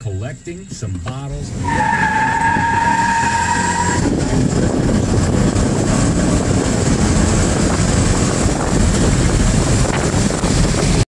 collecting some bottles.